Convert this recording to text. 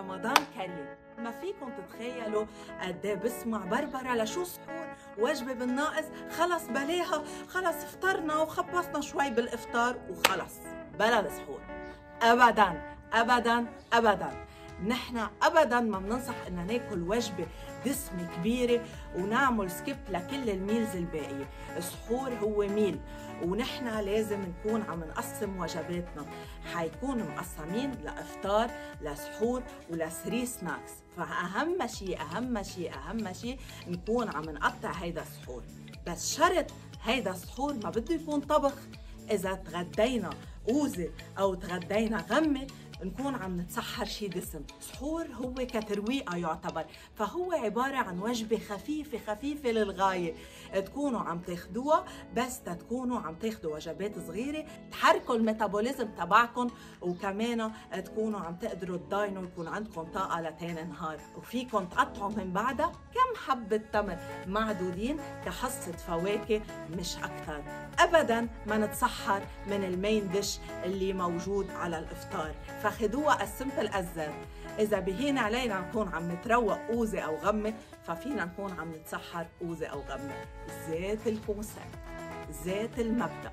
رمضان كريم ما فيكم تتخيلوا قد إيه بسمع بربرة لشو سحور وجبة بالناقص. خلص بلاها. خلص فطرنا وخبصنا شوي بالإفطار وخلص. بلا السحور أبدا. أبدا. أبدا. نحن ابدا ما بننصح إن ناكل وجبة دسمه كبيرة ونعمل skip لكل ال meals الباقية. السحور هو meal ونحن لازم نكون عم نقسم وجباتنا. حيكون مقسمين لإفطار لسحور ولثري سناكس فأهم شيء أهم شيء أهم شيء نكون عم نقطع هيدا السحور. بس شرط هيدا السحور ما بده يكون طبخ. إذا تغدينا أوزة أو تغدينا غمة نكون عم نتسحر شي دسم. سحور هو كترويقة يعتبر. فهو عبارة عن وجبة خفيفة خفيفة للغاية. تكونوا عم تاخدوها بس تكونوا عم تاخدوا وجبات صغيرة. تحركوا الميتابوليزم تبعكم وكمان تكونوا عم تقدروا تداينوا يكون عندكم طاقة لتاني نهار. وفيكم تقطعوا من بعدها كم حبة تمر معدودين كحصة فواكه مش أكثر أبدا ما نتسحر من المين ديش اللي موجود على الإفطار. فخدوها السمبل الزاد إذا بهين علينا نكون عم نتروق أوزة أو غمة ففينا نكون عم نتسحر أوزة أو غمة. ذات الكونسيبت ذات المبدأ.